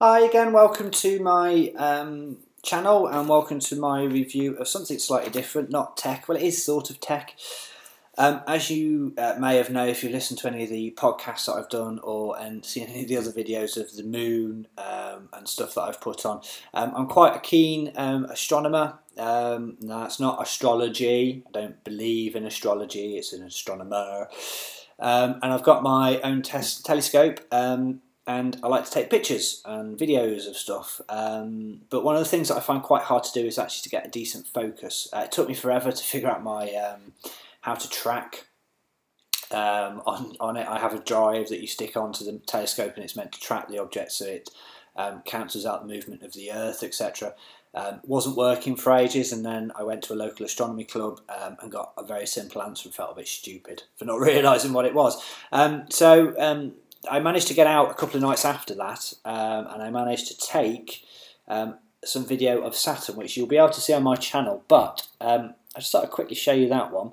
Hi again, welcome to my um, channel and welcome to my review of something slightly different, not tech, well it is sort of tech. Um, as you uh, may have known if you've listened to any of the podcasts that I've done or and seen any of the other videos of the moon um, and stuff that I've put on, um, I'm quite a keen um, astronomer. Um, no, it's not astrology, I don't believe in astrology, it's an astronomer. And I've got my own telescope and I like to take pictures and videos of stuff. Um, but one of the things that I find quite hard to do is actually to get a decent focus. Uh, it took me forever to figure out my um, how to track um, on on it. I have a drive that you stick onto the telescope, and it's meant to track the object, so it um, cancels out the movement of the Earth, etc. Um, wasn't working for ages, and then I went to a local astronomy club um, and got a very simple answer and felt a bit stupid for not realising what it was. So I managed to get out a couple of nights after that, um, and I managed to take um, some video of Saturn, which you'll be able to see on my channel. But I just thought I'd quickly show you that one.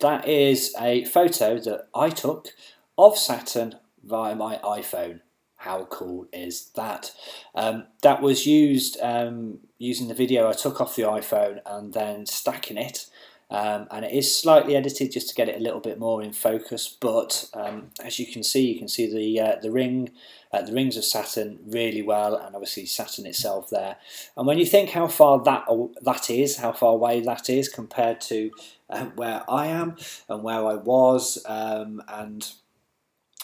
that is a photo that I took of Saturn via my iPhone. How cool is that? Um, that was used um, using the video I took off the iPhone and then stacking it. Um, and it is slightly edited just to get it a little bit more in focus. But um, as you can see, you can see the uh, the ring, uh, the rings of Saturn really well, and obviously Saturn itself there. And when you think how far that that is, how far away that is compared to um, where I am and where I was, um, and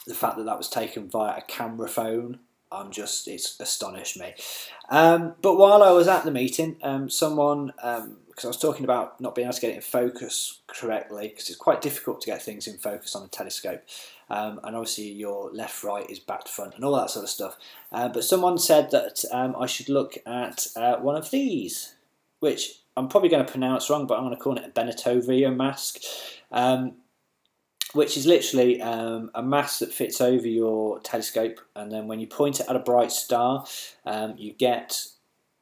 the fact that that was taken via a camera phone, I'm just, it's astonished me. Um, but while I was at the meeting, um, someone, because um, I was talking about not being able to get it in focus correctly, because it's quite difficult to get things in focus on a telescope. Um, and obviously your left right is back to front and all that sort of stuff. Uh, but someone said that um, I should look at uh, one of these, which I'm probably going to pronounce wrong, but I'm going to call it a Benetovia mask. Um, which is literally um, a mass that fits over your telescope, and then when you point it at a bright star, um, you get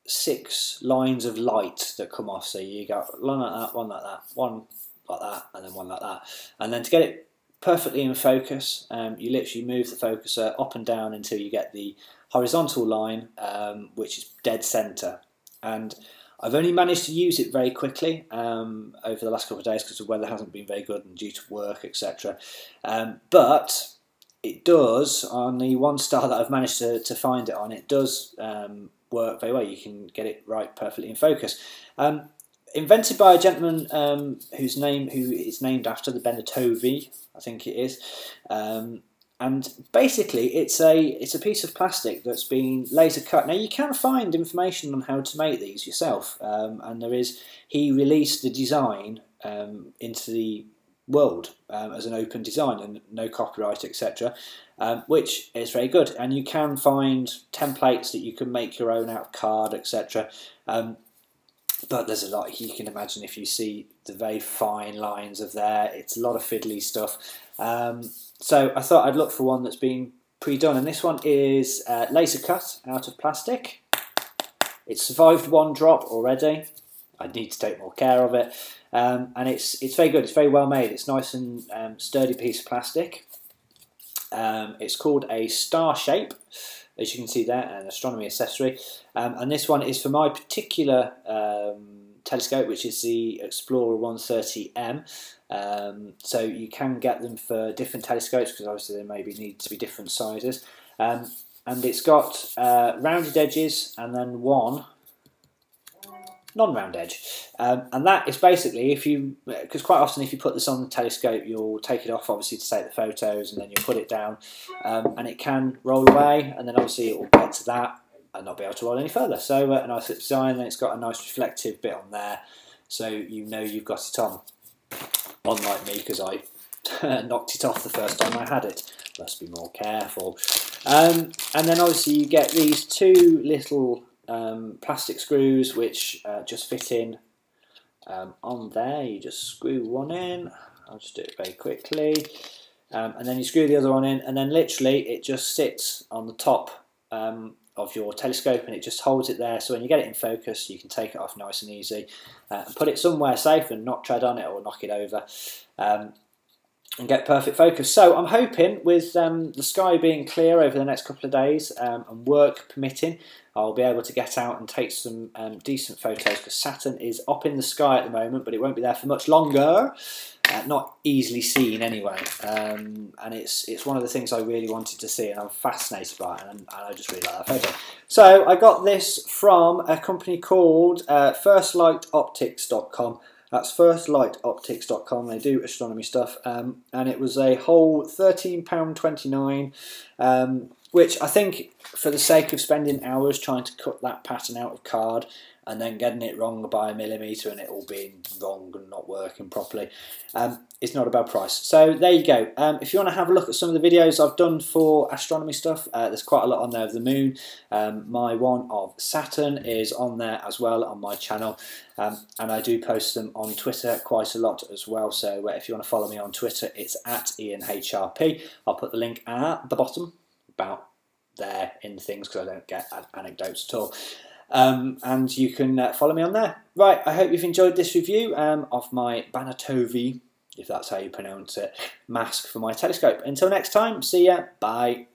six lines of light that come off. So you got one like that, one like that, one like that, and then one like that. And then to get it perfectly in focus, um, you literally move the focuser up and down until you get the horizontal line, um, which is dead center. And I've only managed to use it very quickly um, over the last couple of days because the weather hasn't been very good and due to work, etc. Um, but it does, on the one star that I've managed to, to find it on, it does um, work very well. You can get it right perfectly in focus. Um, invented by a gentleman um, whose name who is named after the Benetovi, I think it is. And basically it's a it's a piece of plastic that's been laser cut. Now you can find information on how to make these yourself, um, and there is he released the design um, into the world um, as an open design and no copyright etc. Um, which is very good, and you can find templates that you can make your own out of card etc. But there's a lot you can imagine if you see the very fine lines of there. It's a lot of fiddly stuff. Um, so I thought I'd look for one that's been pre-done, and this one is uh, laser cut out of plastic. It's survived one drop already. I need to take more care of it, um, and it's it's very good. It's very well made. It's nice and um, sturdy piece of plastic. Um, it's called a StarSharp, as you can see there, an astronomy accessory. Um, and this one is for my particular um, telescope, which is the Explorer 130M. Um, so you can get them for different telescopes because obviously they maybe need to be different sizes. Um, and it's got uh, rounded edges and then one non-round edge. Um, and that is basically if you, because quite often if you put this on the telescope, you'll take it off obviously to take the photos and then you put it down um, and it can roll away and then obviously it will get to that and not be able to roll any further. So uh, a nice design, then it's got a nice reflective bit on there so you know you've got it on. Unlike me because I knocked it off the first time I had it. Must be more careful. Um, and then obviously you get these two little um, plastic screws which uh, just fit in um, on there. You just screw one in. I'll just do it very quickly. Um, and then you screw the other one in and then literally it just sits on the top um, of your telescope and it just holds it there so when you get it in focus you can take it off nice and easy uh, and put it somewhere safe and not tread on it or knock it over. Um, and get perfect focus. So I'm hoping with um, the sky being clear over the next couple of days um, and work permitting, I'll be able to get out and take some um, decent photos because Saturn is up in the sky at the moment, but it won't be there for much longer. Uh, not easily seen anyway, um, and it's it's one of the things I really wanted to see, and I'm fascinated by it, and, and I just really like that photo. So I got this from a company called uh, FirstLightOptics.com. That's firstlightoptics.com. They do astronomy stuff, um, and it was a whole £13.29, um, which I think, for the sake of spending hours trying to cut that pattern out of card, and then getting it wrong by a millimetre and it all being wrong and not working properly. Um, it's not a bad price. So there you go. Um, if you want to have a look at some of the videos I've done for astronomy stuff, uh, there's quite a lot on there of the moon. Um, my one of Saturn is on there as well on my channel. Um, and I do post them on Twitter quite a lot as well. So uh, if you want to follow me on Twitter, it's at IanHRP. I'll put the link at the bottom about there in things because I don't get anecdotes at all. Um, and you can uh, follow me on there. Right, I hope you've enjoyed this review um, of my Banatovi, if that's how you pronounce it, mask for my telescope. Until next time, see ya, bye.